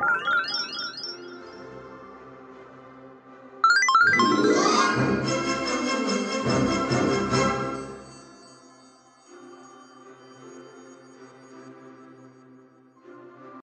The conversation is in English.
Bye.